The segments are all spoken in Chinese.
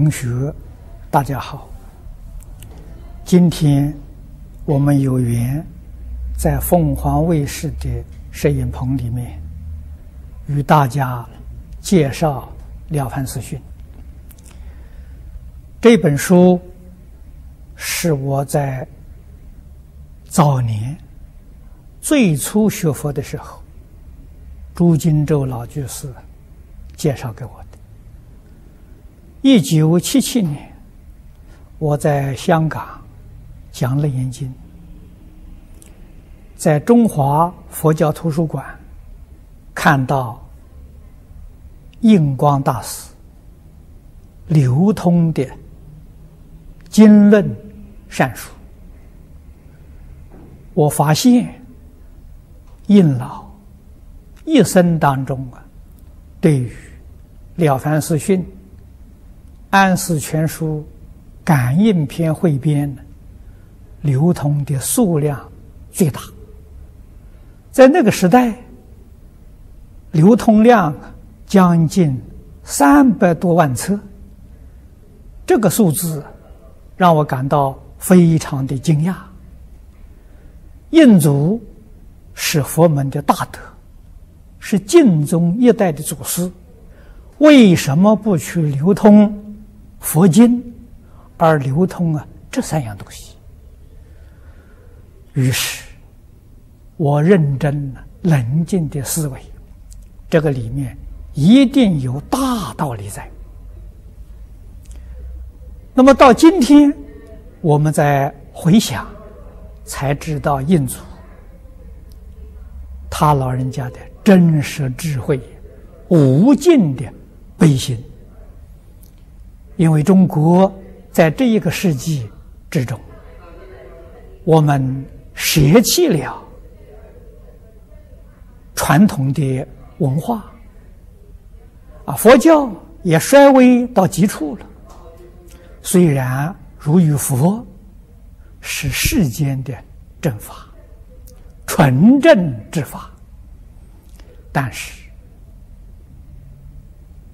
同学，大家好。今天我们有缘在凤凰卫视的摄影棚里面，与大家介绍《了凡四训》这本书，是我在早年最初学佛的时候，朱金洲老居士介绍给我的。一九七七年，我在香港讲《楞严经》，在中华佛教图书馆看到印光大师流通的经论善书，我发现印老一生当中啊，对于《了凡四训》。《安世全书》感应篇汇编流通的数量最大，在那个时代，流通量将近三百多万册，这个数字让我感到非常的惊讶。印祖是佛门的大德，是晋宗一代的祖师，为什么不去流通？佛经，而流通啊这三样东西。于是，我认真、冷静的思维，这个里面一定有大道理在。那么到今天，我们在回想，才知道印祖他老人家的真实智慧，无尽的悲心。因为中国在这一个世纪之中，我们舍弃了传统的文化，啊，佛教也衰微到极处了。虽然如与佛是世间的正法、纯正之法，但是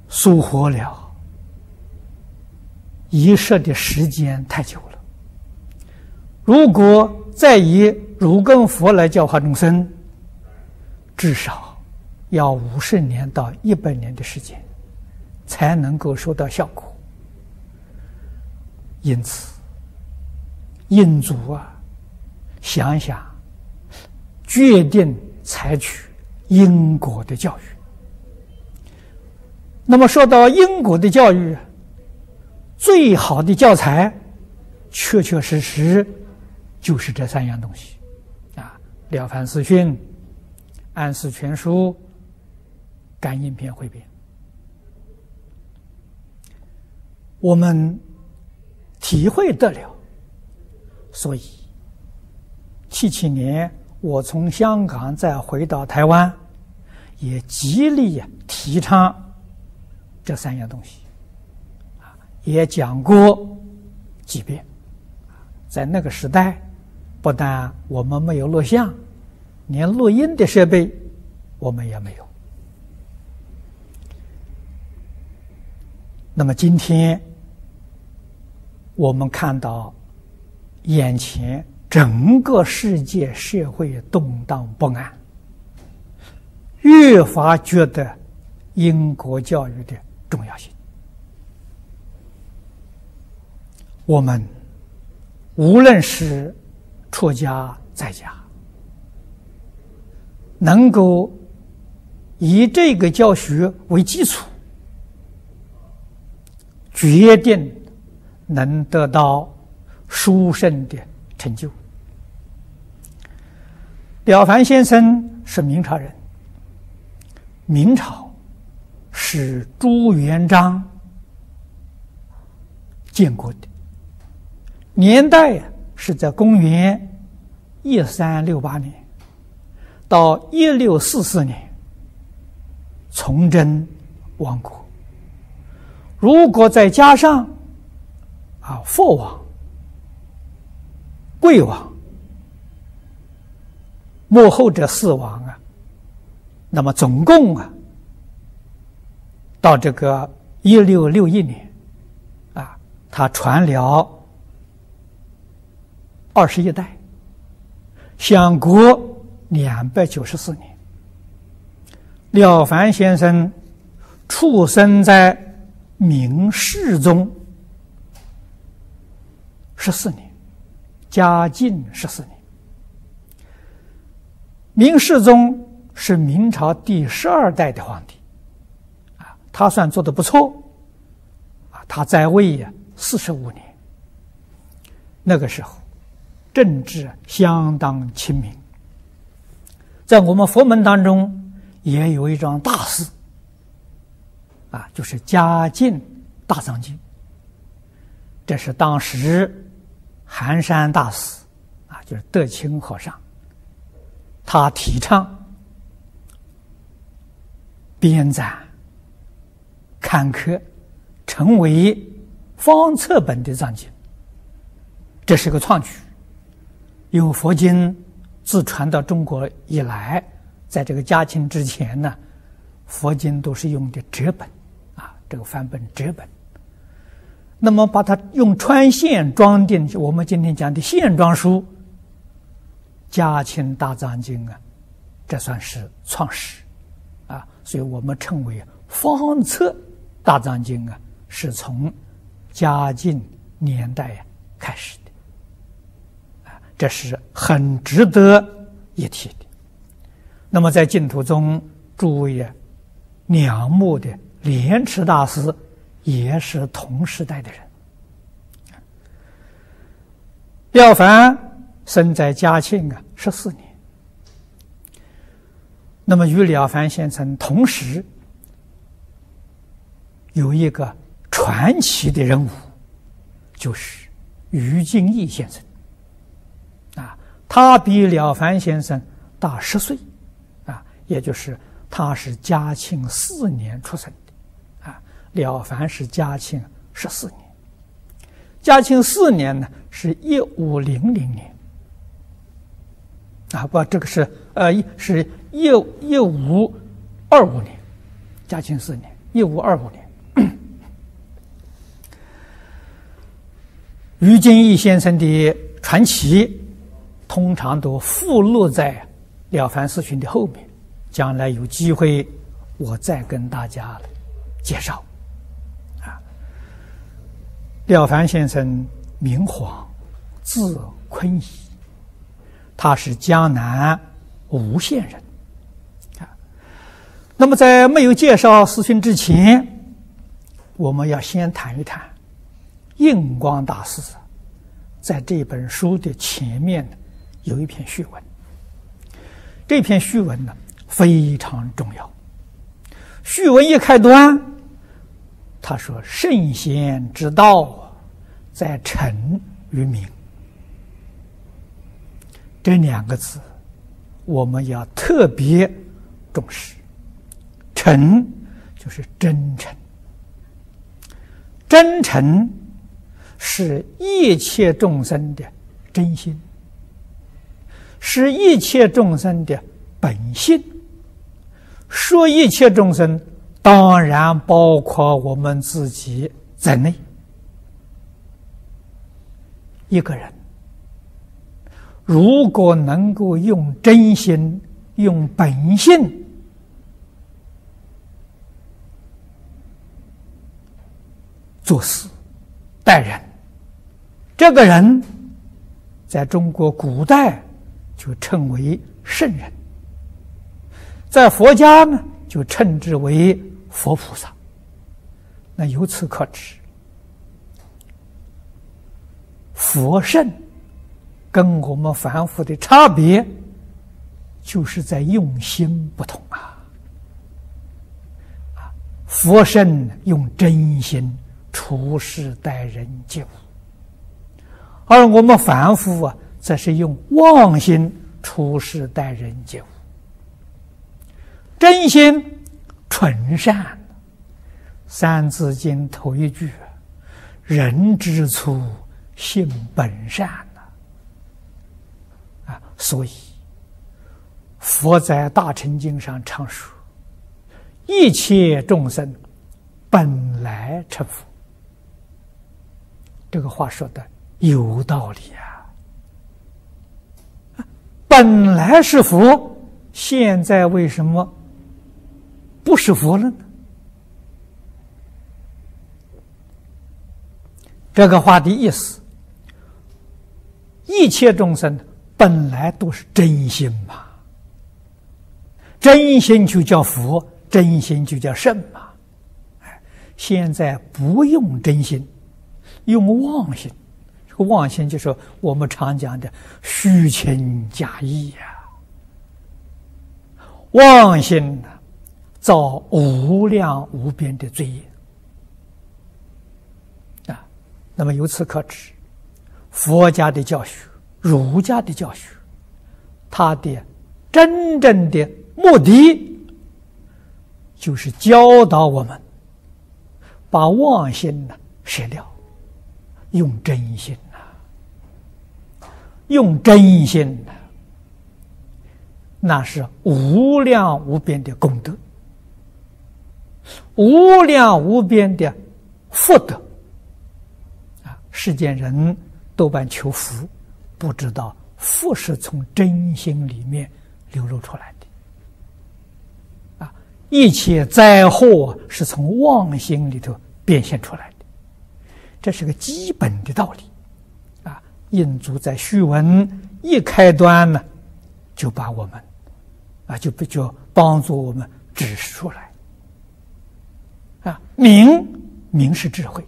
疏忽了。一设的时间太久了。如果再以如根佛来教化众生，至少要五十年到一百年的时间，才能够收到效果。因此，印祖啊，想想，决定采取因果的教育。那么说到因果的教育。最好的教材，确确实实就是这三样东西，啊，《了凡四训》《安世全书》《感应篇汇编》。我们体会得了，所以七七年我从香港再回到台湾，也极力提倡这三样东西。也讲过几遍，在那个时代，不但我们没有录像，连录音的设备我们也没有。那么今天，我们看到眼前整个世界社会动荡不安，越发觉得英国教育的重要性。我们无论是出家在家，能够以这个教学为基础，决定能得到殊胜的成就。了凡先生是明朝人，明朝是朱元璋建国的。年代是在公元一三六八年到一六四四年，崇祯亡国。如果再加上啊，父王、贵王、幕后这四王啊，那么总共啊，到这个一六六一年啊，他传了二十一代，享国两百九十四年。了凡先生出生在明世宗十四年，嘉靖十四年。明世宗是明朝第十二代的皇帝，啊，他算做的不错，啊，他在位呀四十五年。那个时候，政治相当清明，在我们佛门当中。也有一桩大事，啊，就是嘉靖大藏经。这是当时寒山大师，啊，就是德清和尚，他提倡编纂刊刻，成为方册本的藏经。这是个创举，因为佛经自传到中国以来。在这个嘉庆之前呢，佛经都是用的折本，啊，这个翻本折本。那么把它用穿线装订，我们今天讲的线装书，《嘉庆大藏经》啊，这算是创始，啊，所以我们称为方册大藏经啊，是从嘉靖年代开始的，这是很值得一提的。那么，在净土中，诸位啊，仰慕的莲池大师也是同时代的人。廖凡生在嘉庆啊十四年，那么与了凡先生同时有一个传奇的人物，就是于敬义先生。他比了凡先生大十岁。啊也就是他是嘉庆四年出生的，啊，了凡是嘉庆十四年，嘉庆四年呢是一五零零年，啊，不，这个是呃，是一一五二五年，嘉庆四年一五二五年，于金义先生的传奇通常都附录在《了凡四训》的后面。将来有机会，我再跟大家介绍。啊，廖凡先生名晃，字坤仪，他是江南吴县人。啊，那么在没有介绍四训之前，我们要先谈一谈印光大师在这本书的前面有一篇序文。这篇序文呢？非常重要。序文一开端，他说：“圣贤之道，在诚与明。”这两个字，我们要特别重视。诚就是真诚，真诚是一切众生的真心，是一切众生的本性。说一切众生，当然包括我们自己在内。一个人如果能够用真心、用本性做事、待人，这个人在中国古代就称为圣人。在佛家呢，就称之为佛菩萨。那由此可知，佛圣跟我们凡夫的差别，就是在用心不同啊。佛圣用真心处事待人接物，而我们凡夫啊，则是用妄心处事待人接物。真心纯善，《三字经》头一句：“人之初，性本善。”呐，啊，所以佛在《大乘经》上常说：“一切众生本来成佛。”这个话说的有道理啊！本来是佛，现在为什么不是佛了呢？这个话的意思，一切众生本来都是真心嘛，真心就叫佛，真心就叫圣嘛。现在不用真心，用妄心。这个妄心就是我们常讲的虚情假意呀。妄心呢，造无量无边的罪业啊。那么由此可知，佛家的教学、儒家的教学，它的真正的目的，就是教导我们把妄心呢舍掉，用真心，用真心，那是无量无边的功德，无量无边的福德啊。世间人多半求福，不知道福是从真心里面流露出来的。啊，一切灾祸是从妄心里头变现出来的，这是个基本的道理。印祖在序文一开端呢，就把我们啊，就不就帮助我们指出来。啊，明明是智慧。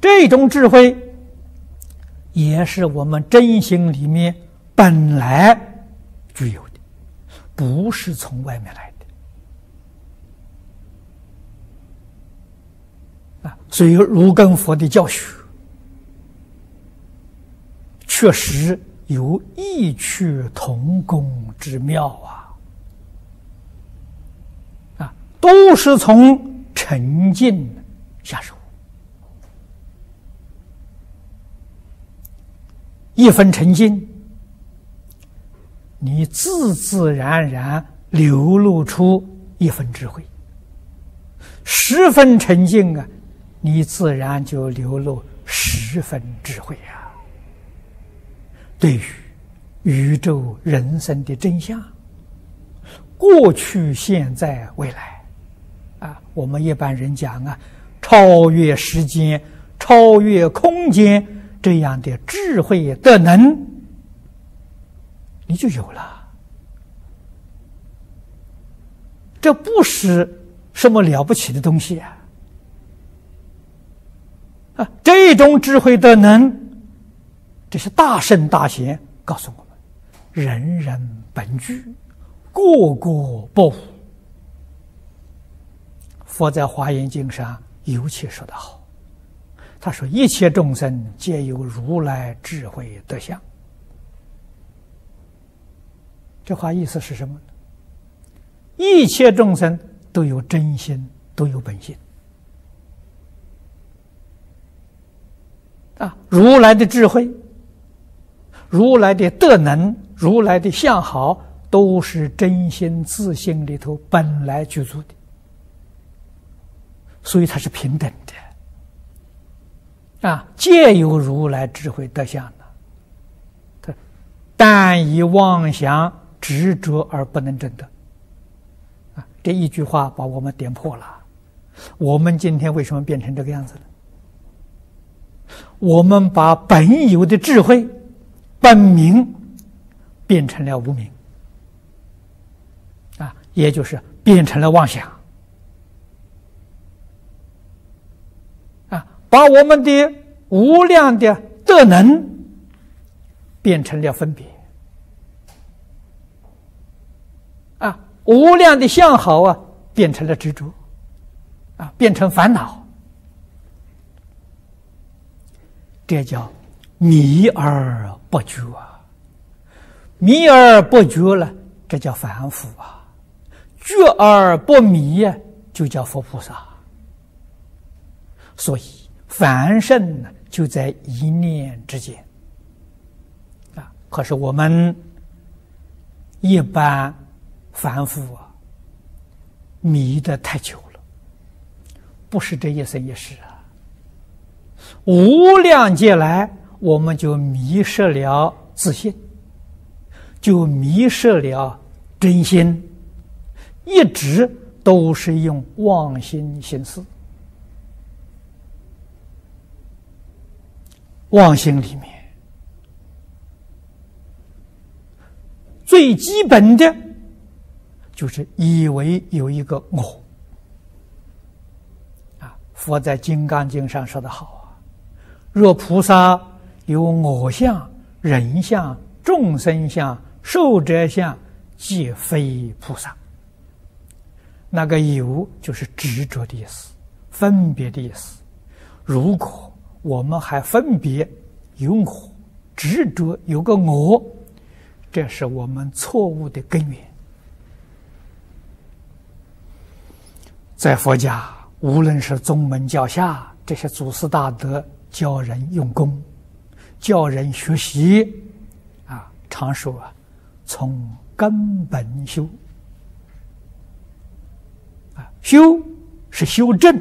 这种智慧，也是我们真心里面本来具有的，不是从外面来的啊。所以，如根佛的教学，确实有异曲同工之妙啊！啊，都是从沉静下手。一分沉静，你自自然然流露出一分智慧；十分沉静啊，你自然就流露十分智慧啊。对于宇宙人生的真相，过去、现在、未来，啊，我们一般人讲啊，超越时间，超越空间。这样的智慧的能，你就有了。这不是什么了不起的东西啊！啊，这种智慧的能，这是大圣大贤告诉我们：人人本具，个个不无。佛在华严经上尤其说得好。他说：“一切众生皆有如来智慧德相。”这话意思是什么呢？一切众生都有真心，都有本性。啊，如来的智慧、如来的德能、如来的相好，都是真心自性里头本来具足的，所以它是平等的。啊，皆有如来智慧德相的，但以妄想执着而不能证得。啊，这一句话把我们点破了。我们今天为什么变成这个样子了？我们把本有的智慧、本名变成了无名，啊，也就是变成了妄想。啊把我们的无量的德能变成了分别。啊，无量的相好啊变成了执着。啊，变成烦恼，这叫迷而不觉啊，迷而不觉了，这叫凡夫啊，觉而不迷呀，就叫佛菩萨，所以。凡圣呢，就在一念之间啊！可是我们一般凡夫啊，迷得太久了，不是这一生一世啊！无量劫来，我们就迷失了自信，就迷失了真心，一直都是用妄心行事。妄心里面最基本的，就是以为有一个我。啊，佛在《金刚经》上说的好啊：“若菩萨有我相、人相、众生相、寿者相，即非菩萨。”那个“有”就是执着的意思，分别的意思。如果我们还分别有我执着有个我，这是我们错误的根源。在佛家，无论是宗门教下，这些祖师大德教人用功，教人学习，啊，常说啊，从根本修，啊，修是修正，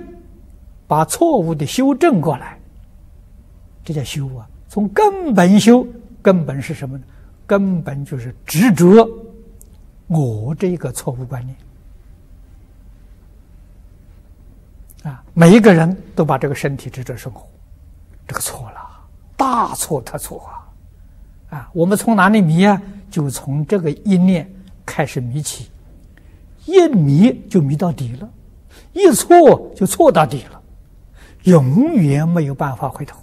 把错误的修正过来。这叫修啊！从根本修，根本是什么呢？根本就是执着我这个错误观念啊！每一个人都把这个身体执着生活，这个错了，大错特错啊！啊，我们从哪里迷啊？就从这个一念开始迷起，一迷就迷到底了，一错就错到底了，永远没有办法回头。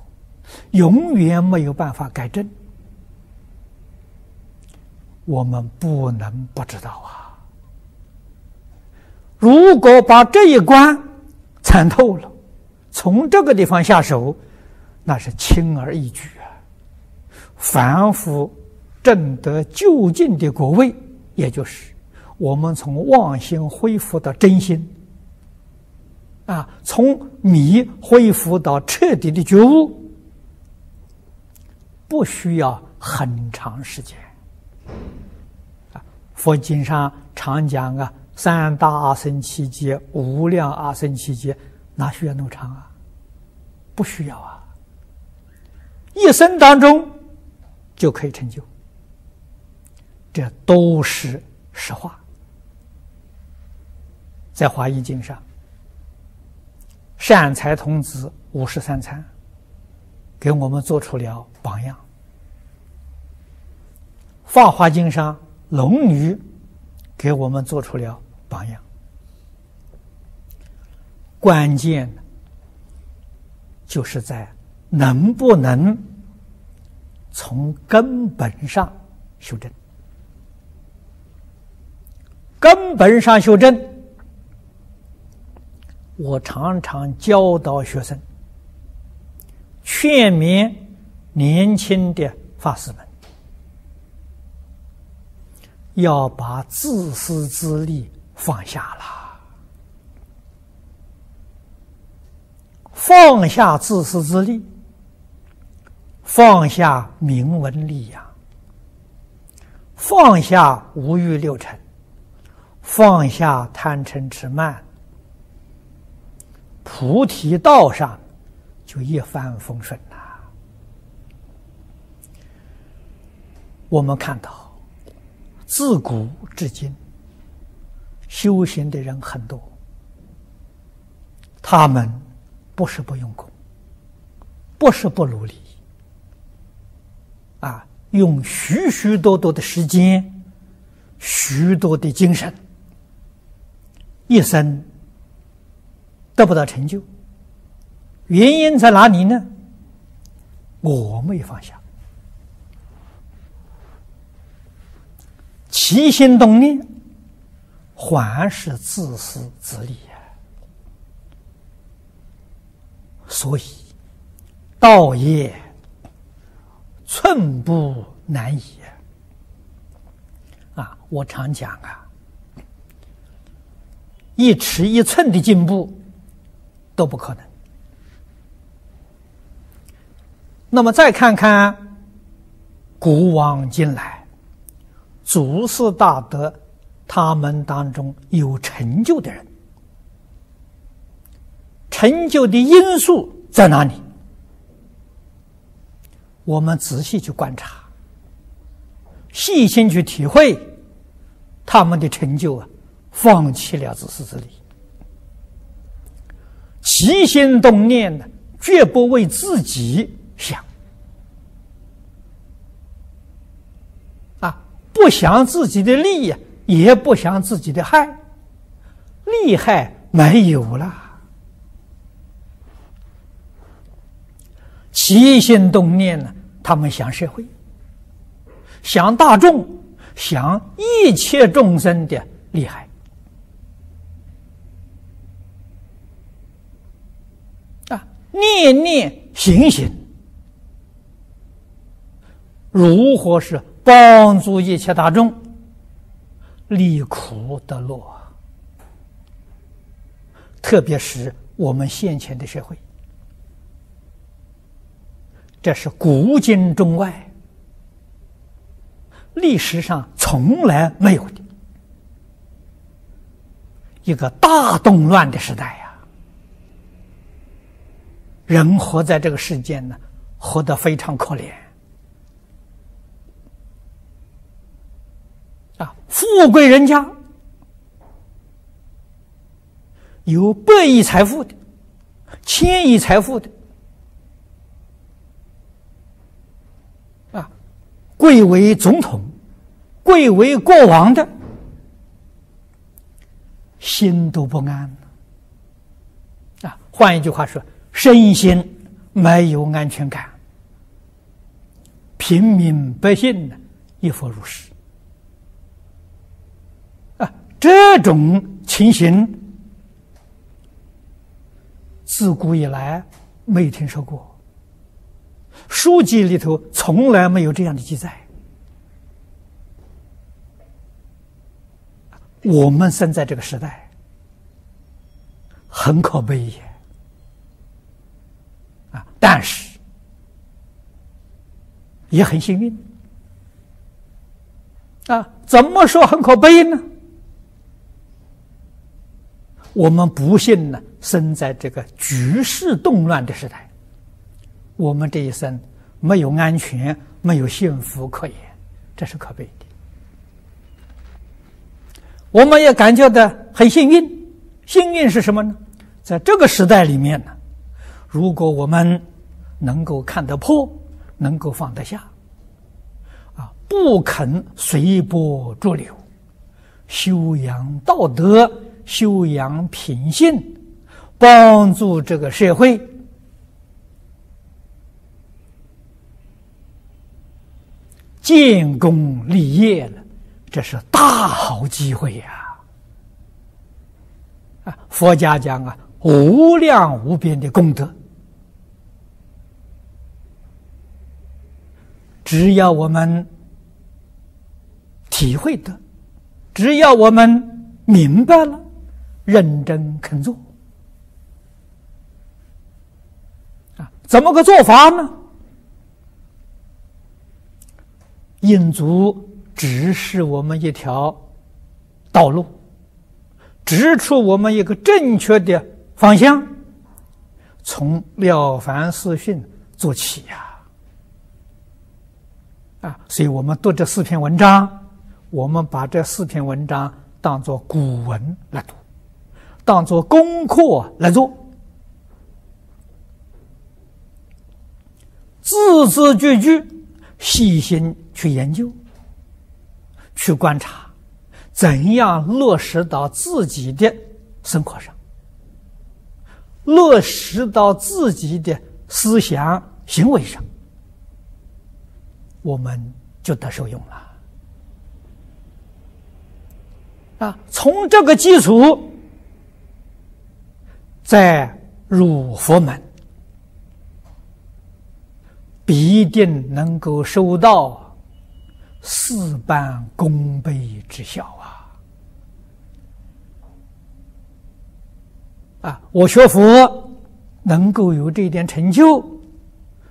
永远没有办法改正，我们不能不知道啊！如果把这一关参透了，从这个地方下手，那是轻而易举啊！凡夫正得就近的果位，也就是我们从妄心恢复到真心，啊，从迷恢复到彻底的觉悟。不需要很长时间啊！佛经上常讲啊，三大阿僧祇劫、无量阿僧祇劫，哪需要那么长啊？不需要啊！一生当中就可以成就，这都是实话。在华严经上，善财童子五十三参。给我们做出了榜样，《法华经》上龙女给我们做出了榜样。关键就是在能不能从根本上修正，根本上修正。我常常教导学生。劝勉年轻的法师们，要把自私自利放下了，放下自私自利，放下名闻利养，放下五欲六尘，放下贪嗔痴慢，菩提道上。就一帆风顺了！我们看到，自古至今，修行的人很多，他们不是不用功，不是不努力，啊，用许许多多的时间，许多的精神，一生得不到成就。原因在哪里呢？我没放下，起心动念还是自私自利呀。所以道业寸步难移啊！我常讲啊，一尺一寸的进步都不可能。那么再看看古往今来祖师大德，他们当中有成就的人，成就的因素在哪里？我们仔细去观察，细心去体会他们的成就啊，放弃了自私自利，起心动念的绝不为自己想，啊，不想自己的利，也不想自己的害，利害没有了。起心动念呢？他们想社会，想大众，想一切众生的利害啊！念念行行，如何是帮助一切大众离苦得乐？特别是我们现前的社会。这是古今中外历史上从来没有的一个大动乱的时代呀！人活在这个世间呢，活得非常可怜啊！富贵人家有百亿财富的，千亿财富的。贵为总统，贵为国王的，心都不安啊！换一句话说，身心没有安全感，平民百姓呢，亦复如是啊！这种情形，自古以来没听说过。书籍里头从来没有这样的记载。我们生在这个时代，很可悲也啊！但是也很幸运啊！怎么说很可悲呢？我们不幸呢，生在这个局势动乱的时代。我们这一生没有安全，没有幸福可言，这是可悲的。我们也感觉到很幸运，幸运是什么呢？在这个时代里面呢，如果我们能够看得破，能够放得下，啊，不肯随波逐流，修养道德，修养品性，帮助这个社会。建功立业了，这是大好机会呀！啊，佛家讲啊，无量无边的功德，只要我们体会的，只要我们明白了，认真肯做，啊，怎么个做法呢？印足指示我们一条道路，指出我们一个正确的方向。从《了凡四训》做起呀！啊，所以我们读这四篇文章，我们把这四篇文章当做古文来读，当做功课来做，字字句句细心。去研究，去观察，怎样落实到自己的生活上，落实到自己的思想行为上，我们就得受用了。啊，从这个基础再入佛门，必定能够收到。事半功倍之效啊！啊，我学佛能够有这一点成就，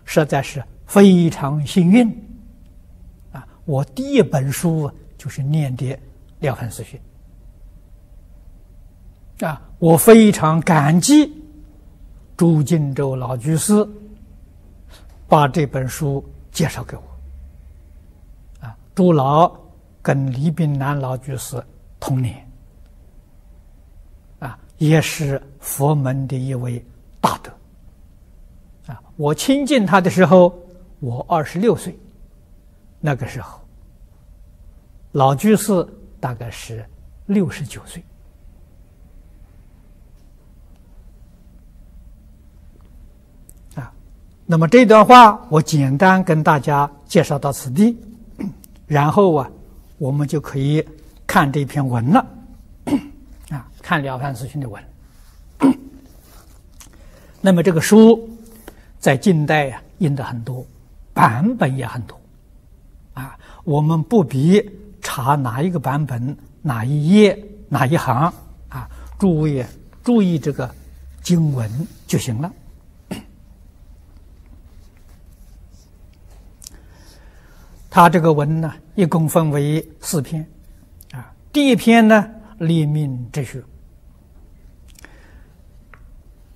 实在是非常幸运啊！我第一本书就是念的《了凡四训》啊，我非常感激朱金洲老居士把这本书介绍给我。朱老跟李炳南老居士同年，啊，也是佛门的一位大德。啊，我亲近他的时候，我二十六岁，那个时候，老居士大概是六十九岁。那么这段话我简单跟大家介绍到此地，然后啊，我们就可以看这篇文了，啊，看《了凡四训》的文。那么这个书在近代呀印的很多，版本也很多，啊，我们不必查哪一个版本、哪一页、哪一行，啊，注意注意这个经文就行了。他这个文呢，一共分为四篇，啊，第一篇呢，立命之学。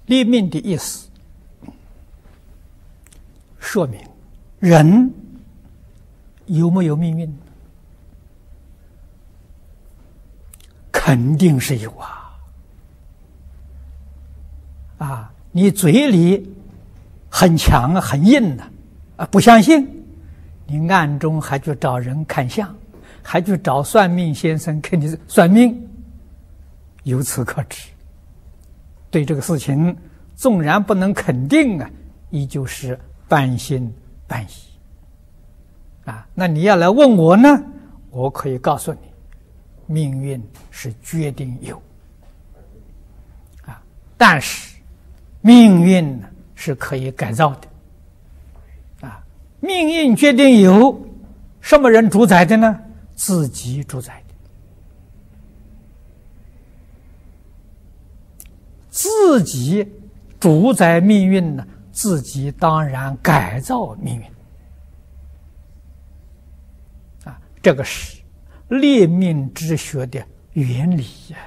立命的意思，说明人有没有命运？肯定是有啊！啊，你嘴里很强啊，很硬的啊，不相信。你暗中还去找人看相，还去找算命先生给你算命，由此可知，对这个事情纵然不能肯定啊，依旧是半信半疑。啊，那你要来问我呢，我可以告诉你，命运是决定有，啊，但是命运呢是可以改造的。命运决定由什么人主宰的呢？自己主宰的，自己主宰命运呢？自己当然改造命运啊！这个是立命之学的原理呀！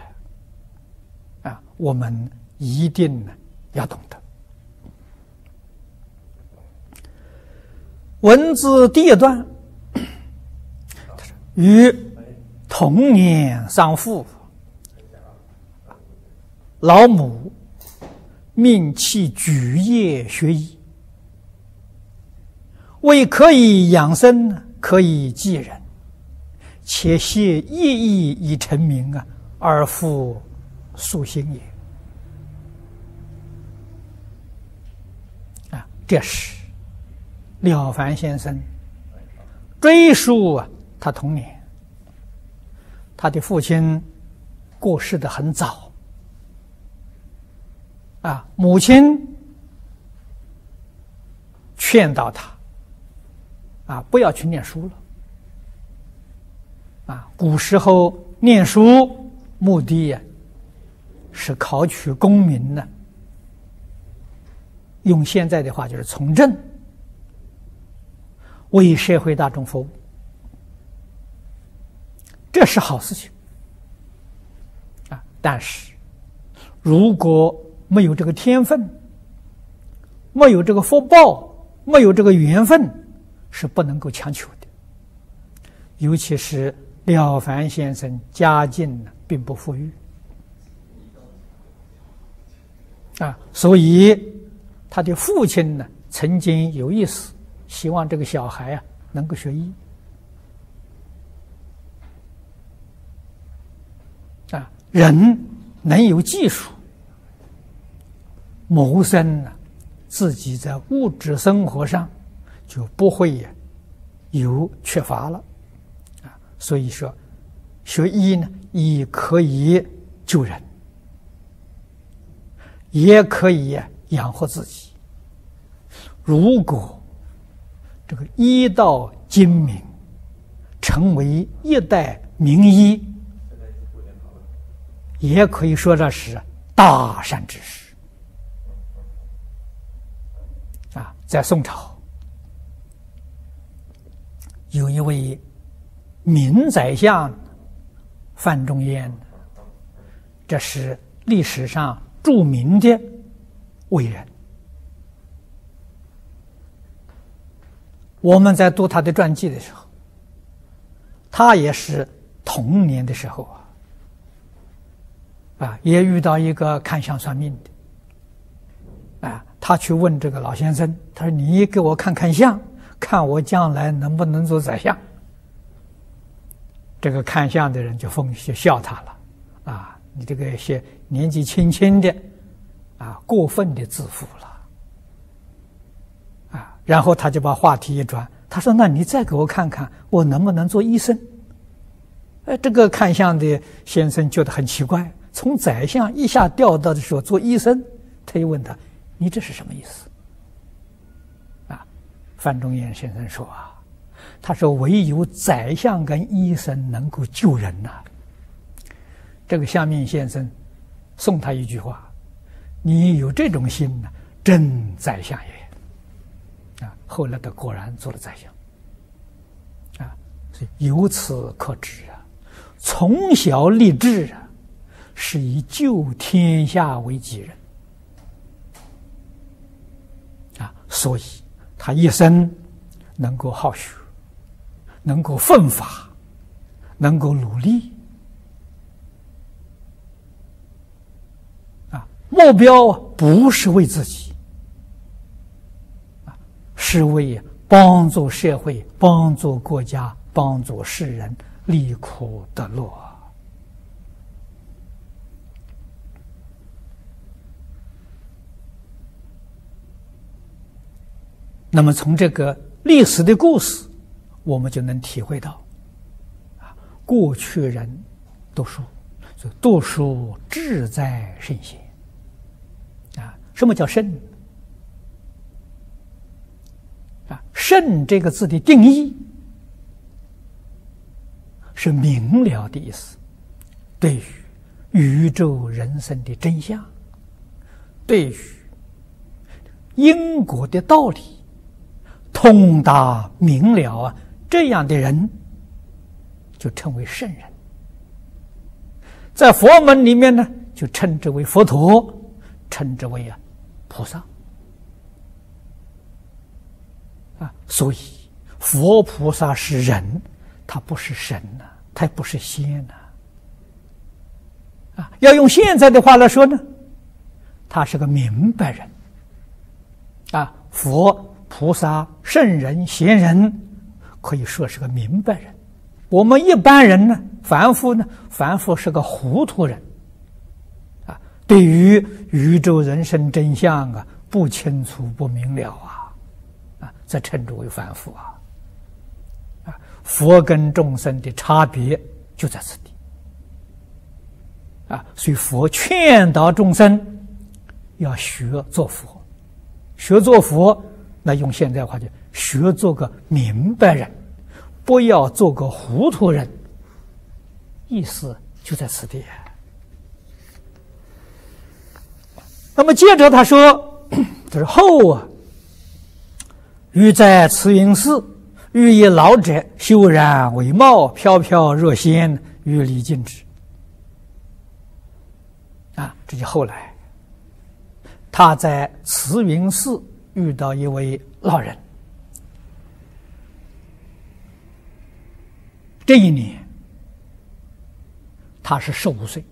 啊，我们一定呢要懂得。文字第一段，与童年丧父，老母命其举业学医，为可以养生，可以济人，且谢业义以成名啊，而复素心也。啊，这是。了凡先生追溯啊，他童年，他的父亲过世的很早，啊，母亲劝导他，啊，不要去念书了，啊，古时候念书目的呀，是考取功名呢，用现在的话就是从政。为社会大众服务，这是好事情啊！但是，如果没有这个天分，没有这个福报，没有这个缘分，是不能够强求的。尤其是了凡先生家境呢，并不富裕啊，所以他的父亲呢，曾经有意思。希望这个小孩啊能够学医啊，人能有技术谋生呢，自己在物质生活上就不会有缺乏了啊。所以说，学医呢，也可以救人，也可以养活自己。如果这个医道精明，成为一代名医，也可以说这是大善之事。啊，在宋朝，有一位名宰相范仲淹，这是历史上著名的伟人。我们在读他的传记的时候，他也是童年的时候啊，啊，也遇到一个看相算命的，啊，他去问这个老先生，他说：“你给我看看相，看我将来能不能做宰相。”这个看相的人就疯就笑他了，啊，你这个些年纪轻轻的，啊，过分的自负了，然后他就把话题一转，他说：“那你再给我看看，我能不能做医生？”哎，这个看相的先生觉得很奇怪，从宰相一下调到的时候做医生，他又问他：“你这是什么意思？”啊，范仲淹先生说啊。他说：“唯有宰相跟医生能够救人呐。”这个相面先生送他一句话：“你有这种心呢，真宰相也。”后来他果然做了宰相。啊，所以由此可知啊，从小立志啊，是以救天下为己任。啊，所以他一生能够好学。能够奋发，能够努力，啊，目标不是为自己，是为帮助社会、帮助国家、帮助世人离苦得乐。那么，从这个历史的故事。我们就能体会到，啊，过去人读书，所以读书志在圣贤。啊，什么叫圣？啊，圣这个字的定义是明了的意思，对于宇宙人生的真相，对于因果的道理，通达明了啊。这样的人就称为圣人，在佛门里面呢，就称之为佛陀，称之为啊菩萨啊。所以佛菩萨是人，他不是神呐，他也不是仙呐。啊，要用现在的话来说呢，他是个明白人啊。佛菩萨、圣人、贤人。可以说是个明白人，我们一般人呢，凡夫呢，凡夫是个糊涂人，啊，对于宇宙人生真相啊，不清楚不明了，啊，则称之为凡夫啊，啊，佛跟众生的差别就在此地，啊，所以佛劝导众生要学做佛，学做佛，那用现在话就。学做个明白人，不要做个糊涂人。意思就在此地。那么接着他说：“ 他说后啊，欲在慈云寺，欲以老者修然为貌，飘飘若仙，欲离尽之。”啊，这就后来他在慈云寺遇到一位老人。这一年，他是十五岁，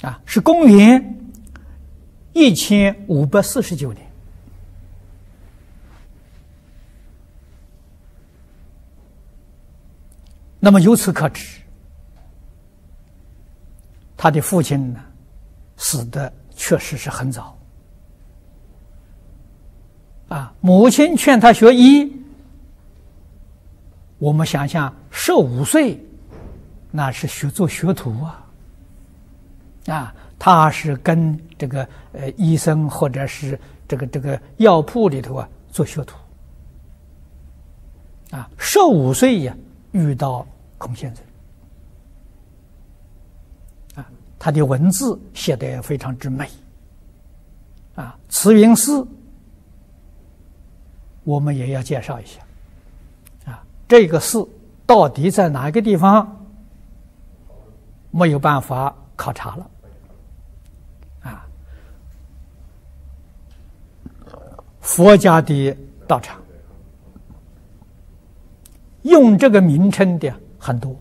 啊，是公元一千五百四十九年。那么由此可知，他的父亲呢，死的确实是很早，啊，母亲劝他学医。我们想想，十五岁，那是学做学徒啊，啊，他是跟这个呃医生或者是这个这个药铺里头啊做学徒，啊，十五岁呀遇到孔先生，啊，他的文字写的也非常之美，啊，慈云寺，我们也要介绍一下啊。这个寺到底在哪个地方？没有办法考察了，啊！佛家的道场，用这个名称的很多。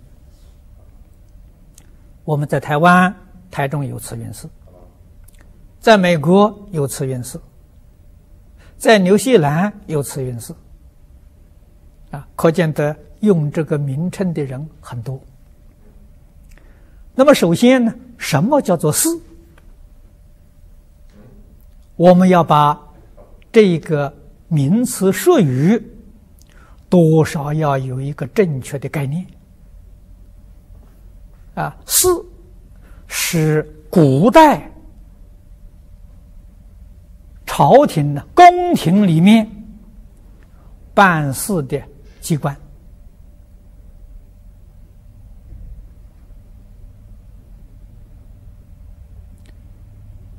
我们在台湾台中有慈云寺，在美国有慈云寺，在纽西兰有慈云寺，啊，可见得用这个名称的人很多。那么，首先呢，什么叫做寺？我们要把这个名词术语多少要有一个正确的概念。啊，寺是古代朝廷的宫廷里面办事的机关，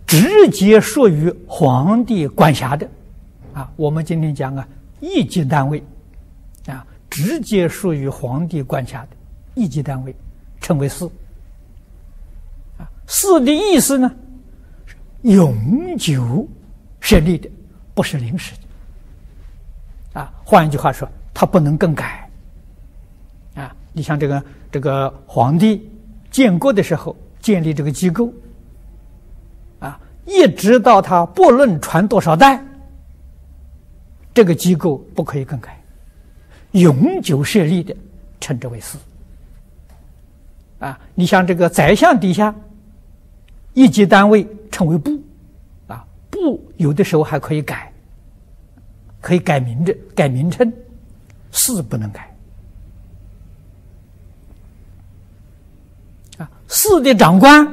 直接属于皇帝管辖的。啊，我们今天讲啊，一级单位啊，直接属于皇帝管辖的一级单位。称为寺啊，寺的意思呢，永久设立的，不是临时的。啊，换一句话说，它不能更改。啊，你像这个这个皇帝建国的时候建立这个机构，啊，一直到他不论传多少代，这个机构不可以更改，永久设立的，称之为寺。啊，你像这个宰相底下一级单位称为部，啊，部有的时候还可以改，可以改名字、改名称，寺不能改。啊，寺的长官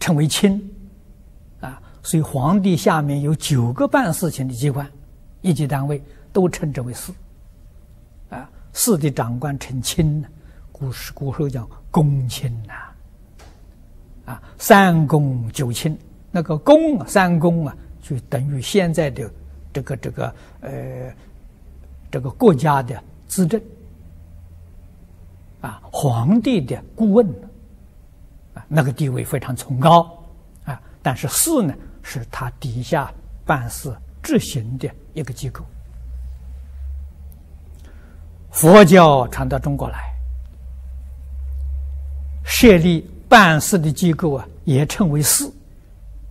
称为卿，啊，所以皇帝下面有九个办事情的机关，一级单位都称之为寺，啊，寺的长官称卿呢。古时古时候讲公卿呐，啊，三公九卿，那个公三公啊，就等于现在的这个这个呃这个国家的资政啊，皇帝的顾问啊，那个地位非常崇高啊。但是寺呢，是他底下办事执行的一个机构。佛教传到中国来。设立办事的机构啊，也称为寺。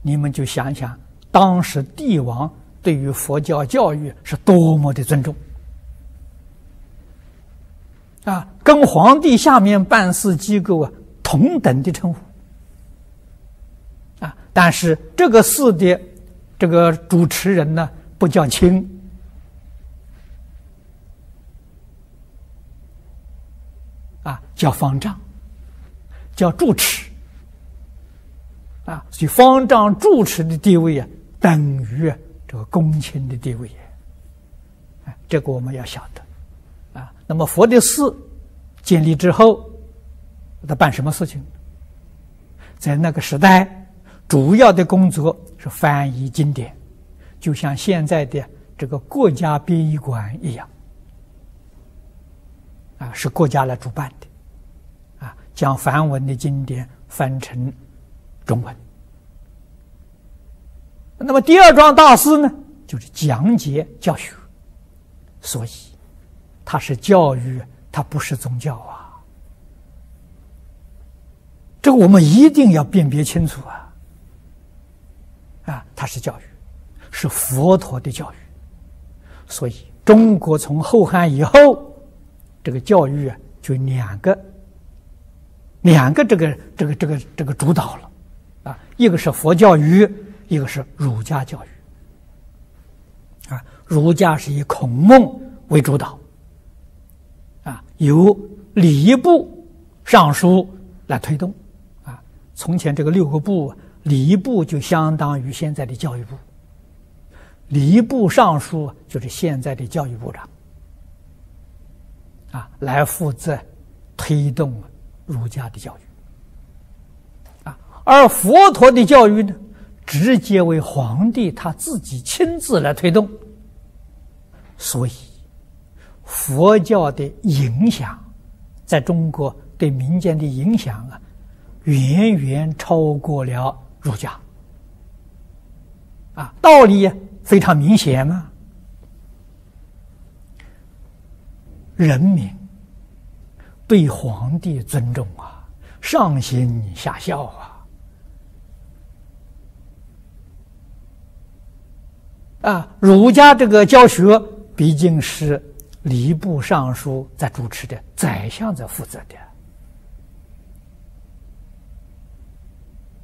你们就想想，当时帝王对于佛教教育是多么的尊重啊，跟皇帝下面办事机构啊同等的称呼啊。但是这个寺的这个主持人呢，不叫卿啊，叫方丈。叫住持啊，所以方丈住持的地位啊，等于这个公卿的地位。啊，这个我们要晓得啊。那么佛的寺建立之后，他办什么事情？在那个时代，主要的工作是翻译经典，就像现在的这个国家殡仪馆一样，啊，是国家来主办的。将梵文的经典翻成中文。那么第二桩大事呢，就是讲解教学。所以，它是教育，它不是宗教啊。这个我们一定要辨别清楚啊！啊，它是教育，是佛陀的教育。所以，中国从后汉以后，这个教育啊，就两个。两个这个这个这个这个主导了，啊，一个是佛教育，一个是儒家教育，啊，儒家是以孔孟为主导，啊，由礼部尚书来推动，啊，从前这个六个部，礼部就相当于现在的教育部，礼部尚书就是现在的教育部长，啊，来负责推动。儒家的教育，啊，而佛陀的教育呢，直接为皇帝他自己亲自来推动，所以佛教的影响在中国对民间的影响啊，远远超过了儒家，啊，道理非常明显嘛，人民对皇帝尊重啊，上行下效啊，啊，儒家这个教学毕竟是礼部尚书在主持的，宰相在负责的。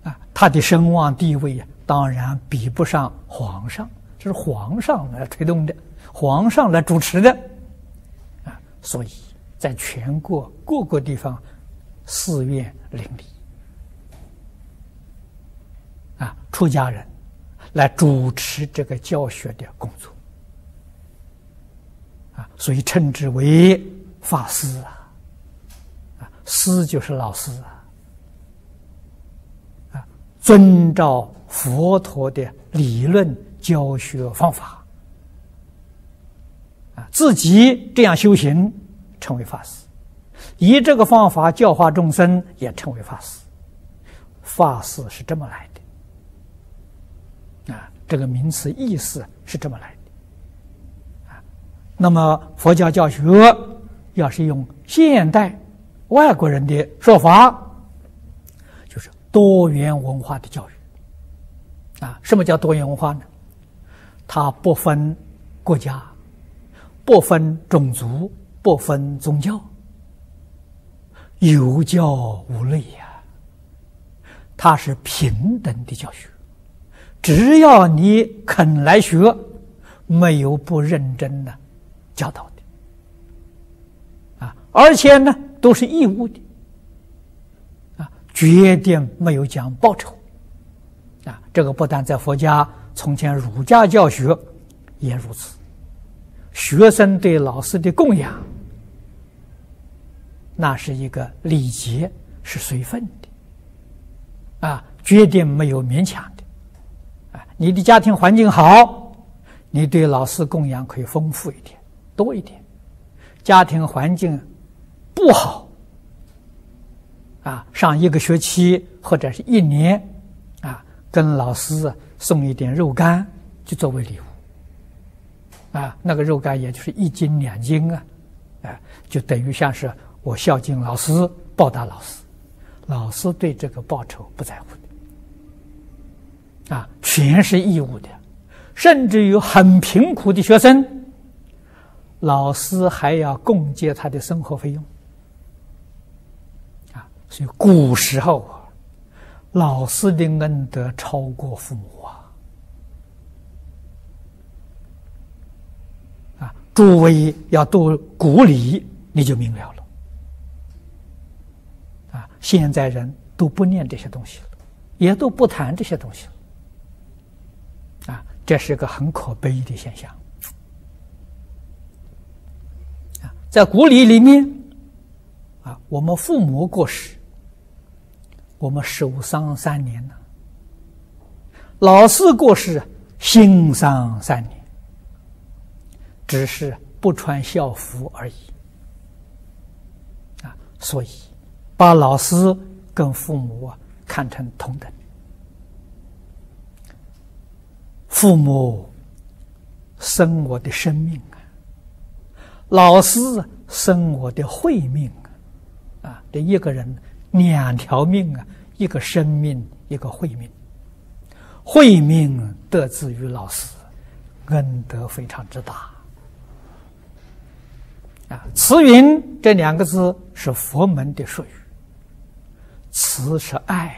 啊，他的声望地位呀，当然比不上皇上，这是皇上来推动的，皇上来主持的，啊，所以在全国各个地方，寺院林立，啊，出家人来主持这个教学的工作，啊，所以称之为法师啊，师就是老师啊。遵照佛陀的理论教学方法，啊，自己这样修行，成为法师；以这个方法教化众生，也成为法师。法师是这么来的，啊，这个名词意思是这么来的，啊，那么佛教教学要是用现代外国人的说法。就是多元文化的教育，啊，什么叫多元文化呢？它不分国家，不分种族，不分宗教，有教无类呀。它是平等的教学，只要你肯来学，没有不认真的教导的，啊，而且呢，都是义务的。啊绝对没有讲报酬，啊，这个不但在佛家，从前儒家教学也如此。学生对老师的供养，那是一个礼节，是随份的，啊，绝对没有勉强的，啊，你的家庭环境好，你对老师供养可以丰富一点，多一点；家庭环境不好。啊，上一个学期或者是一年，啊，跟老师送一点肉干，就作为礼物。啊，那个肉干也就是一斤两斤啊，啊，就等于像是我孝敬老师，报答老师，老师对这个报酬不在乎的，啊，全是义务的，甚至有很贫苦的学生，老师还要供给他的生活费用。啊所以古时候啊，老师的恩德超过父母啊！啊，诸位要读古礼，你就明了了。现在人都不念这些东西了，也都不谈这些东西了。啊，这是个很可悲的现象。啊，在古礼里面，啊，我们父母过世。我们守丧三年了，老师过世，心丧三年，只是不穿校服而已。啊，所以把老师跟父母啊看成同等，父母生我的生命啊，老师生我的慧命啊，啊，这一个人。两条命啊，一个生命，一个慧命。慧命得自于老师，恩德非常之大。啊，慈云这两个字是佛门的术语，慈是爱，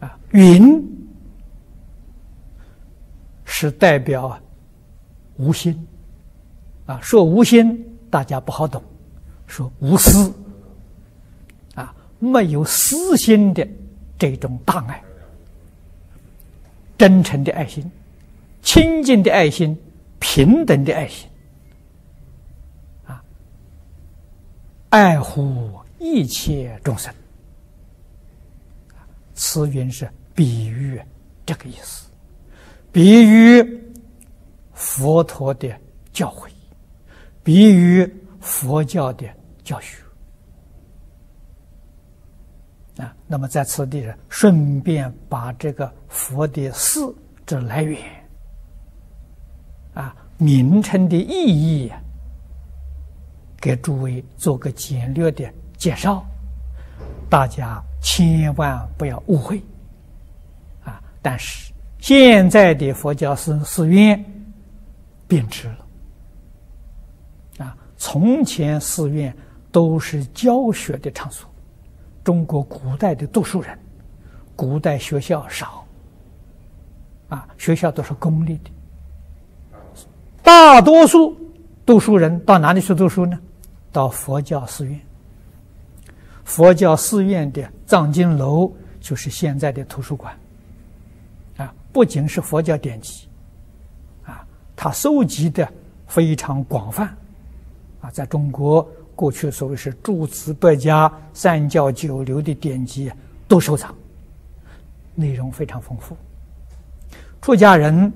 啊，云是代表无心，啊，说无心大家不好懂。说无私。啊，没有私心的这种大爱，真诚的爱心，清净的爱心，平等的爱心，爱护一切众生。慈云是比喻这个意思，比喻佛陀的教诲，比喻佛教的。教学啊，那么在此地顺便把这个佛的寺之来源啊，名称的意义，给诸位做个简略的介绍，大家千万不要误会。啊，但是现在的佛教寺寺院变质了。啊，从前寺院都是教学的场所，中国古代的读书人，古代学校少。啊，学校都是公立的，大多数读书人到哪里去读书呢？到佛教寺院。佛教寺院的藏经楼就是现在的图书馆。啊，不仅是佛教典籍，啊，他收集的非常广泛。啊，在中国过去所谓是诸子百家、三教九流的典籍都收藏，内容非常丰富。出家人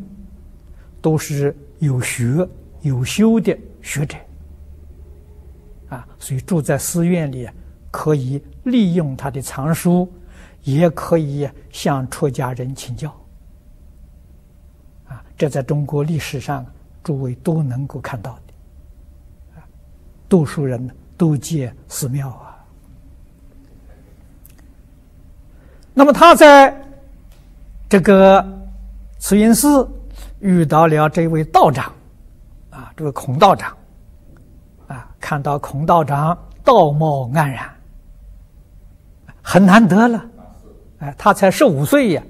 都是有学有修的学者啊，所以住在寺院里，可以利用他的藏书，也可以向出家人请教啊。这在中国历史上，诸位都能够看到的啊。读书人都借寺庙啊。那么他在这个。慈云寺遇到了这位道长，啊，这个孔道长，啊，看到孔道长道貌岸然，很难得了，哎，他才十五岁呀，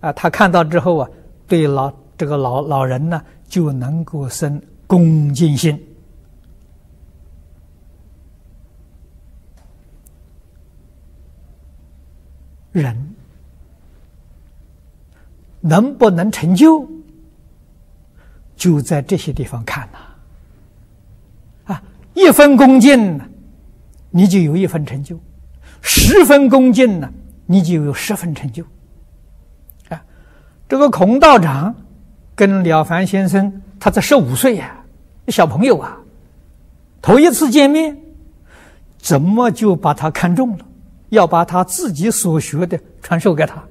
啊，他看到之后啊，对老这个老老人呢，就能够生恭敬心。人。能不能成就，就在这些地方看呐。一分恭敬呢，你就有一分成就；十分恭敬呢，你就有十分成就。啊，这个孔道长跟了凡先生，他才十五岁呀，小朋友啊，头一次见面，怎么就把他看中了？要把他自己所学的传授给他。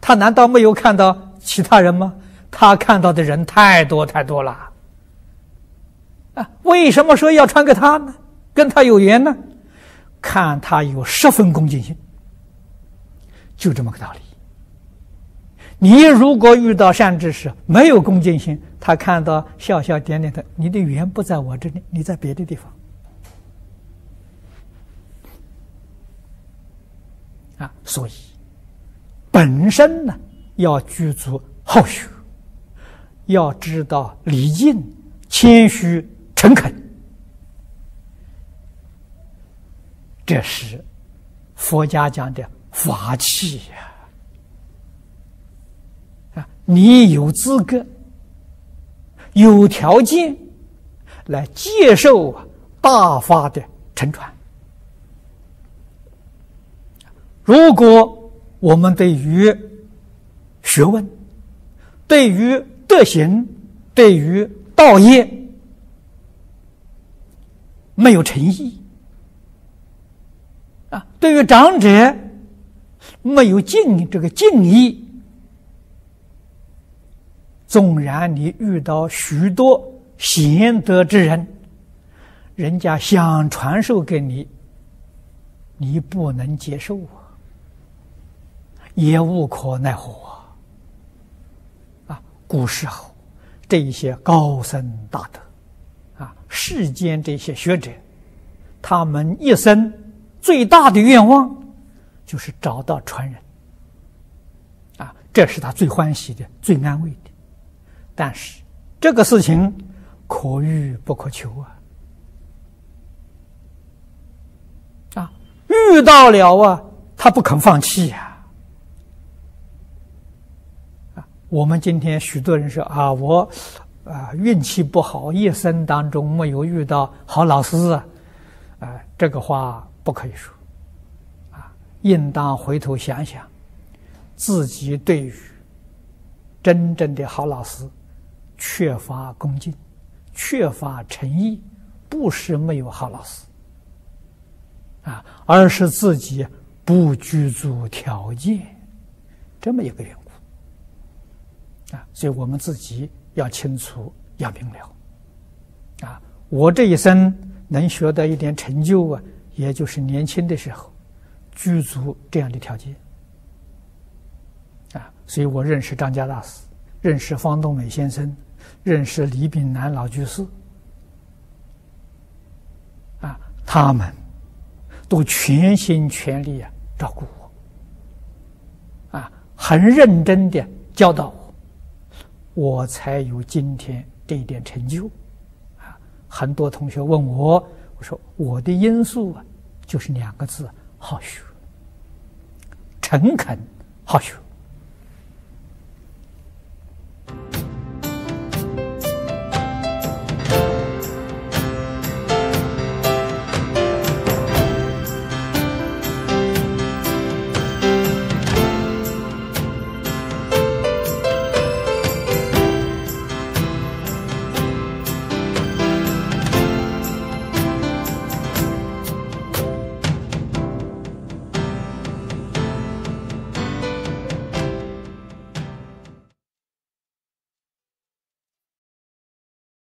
他难道没有看到其他人吗？他看到的人太多太多了。啊，为什么说要传给他呢？跟他有缘呢？看他有十分恭敬心，就这么个道理。你如果遇到善知识没有恭敬心，他看到笑笑点点头，你的缘不在我这里，你在别的地方。啊，所以。本身呢，要具足好学，要知道礼敬、谦虚、诚恳，这是佛家讲的法器呀！啊，你有资格、有条件来接受大法的乘传，如果。我们对于学问、对于德行、对于道业没有诚意啊，对于长者没有敬这个敬意，纵然你遇到许多贤德之人，人家想传授给你，你不能接受啊。也无可奈何啊！啊古时候这一些高僧大德，世间这些学者，他们一生最大的愿望就是找到传人啊，这是他最欢喜的、最安慰的。但是这个事情可遇不可求啊！啊，遇到了啊，他不肯放弃呀。啊我们今天许多人说啊，我啊运气不好，一生当中没有遇到好老师啊，这个话不可以说，啊，应当回头想想，自己对于真正的好老师缺乏恭敬，缺乏诚意，不是没有好老师，啊，而是自己不具足条件，这么一个缘故。啊，所以我们自己要清楚要明了。啊，我这一生能学到一点成就啊，也就是年轻的时候具足这样的条件。啊，所以我认识张家大师，认识方东美先生，认识李炳南老居士。啊，他们都全心全力啊照顾我，啊，很认真的教导我，我才有今天这一点成就。啊，很多同学问我，我说我的因素啊，就是两个字：好学、诚恳、好学。